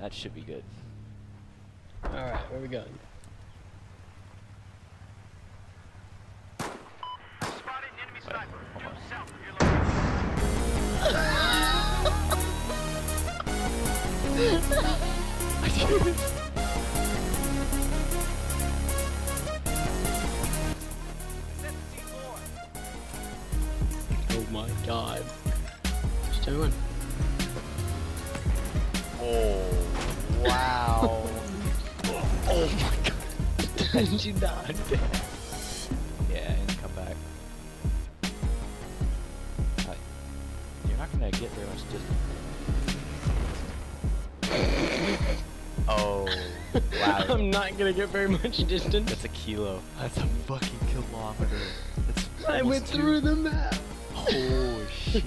That should be good. Alright, where we going? Spotted an enemy Wait, sniper. hold Due on. south of your location. Set the C4. Oh my god. What's doing? Oh, wow. oh my god. Did you die? Yeah, and come back. You're not gonna get very much distance. Oh, wow. I'm not gonna get very much distance. That's a kilo. That's a fucking kilometer. That's I went two- through the map. Holy shit.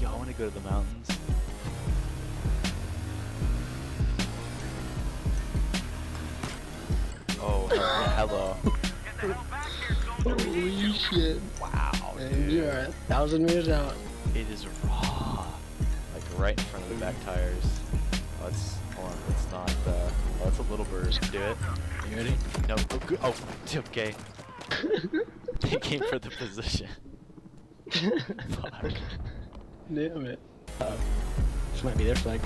Y'all wanna go to the mountains. Holy shit. Wow, And you're dude. a thousand meters out. It is raw. Like right in front of the back tires. Oh, it's, hold on, it's not, uh, oh, it's a little bird. Do it. You ready? No, oh, good. Oh, okay. They came for the position. Fuck. Damn it. Uh, this might be their flag.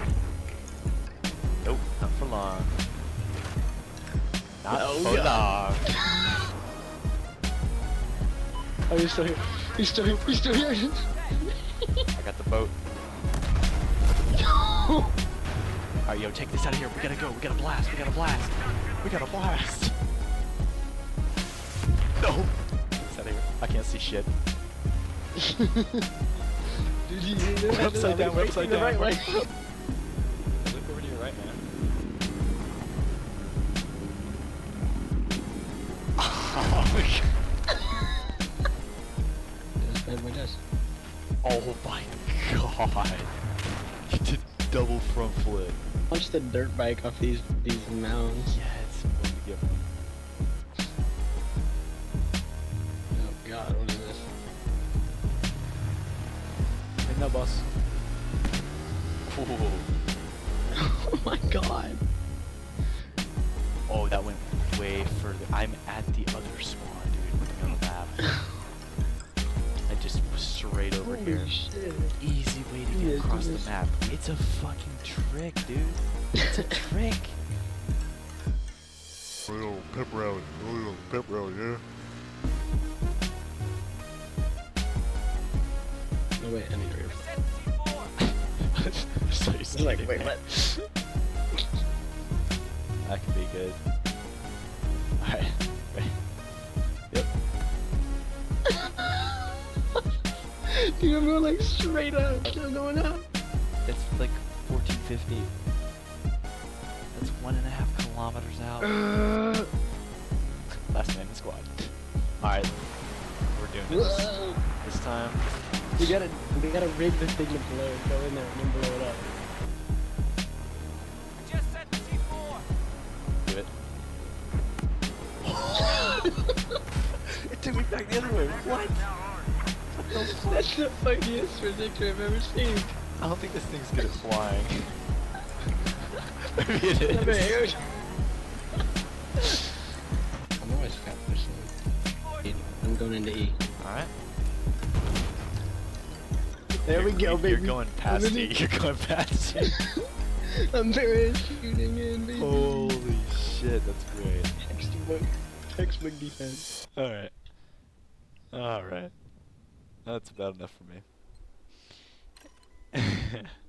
Nope, not for long. Not Oh, for God. long. Oh, he's still here. He's still here. He's still here. I got the boat. Alright, yo, take this out of here. We gotta go. We gotta blast. We gotta blast. We gotta blast. No. Get this out of here. I can't see shit. Did you hear that? We're upside down, we're upside The down. Right way. Look over to your right, man. Oh my god. You did double front flip. Punch the dirt bike off these these mounds. Yeah, it's going to get me. Oh god, what is this? Hey, no, boss. Ooh. Oh my god. Oh, that went way further. I'm at the other spawn, was straight over Holy here. shit. Easy way to get Yeah, across the map. It's a fucking trick, dude. It's a trick. Little pep rally, little pep rally, yeah. No wait, I need to Set the C4. so you It's like, wait, what? That could be good. Alright. Dude, I'm going like straight up. I'm going up. It's like 1450. That's one and a half kilometers out. Uh, Last man in squad. Alright. We're doing this. whoa. This time. We gotta, we gotta rig the thing to blow. Go in there and then blow it up. Just set the C4. Do it. it took me back the other way. What? That's the funniest predictor I've ever seen. I don't think this thing's good at flying. Maybe it Never is. heard. I'm always got this one. I'm going into E. Alright. There we You're- go, you're baby. going past I'm E. You're going past E. I'm parachuting in, baby. Holy shit, that's great. Textbook, textbook defense. Alright. Alright. That's about enough for me.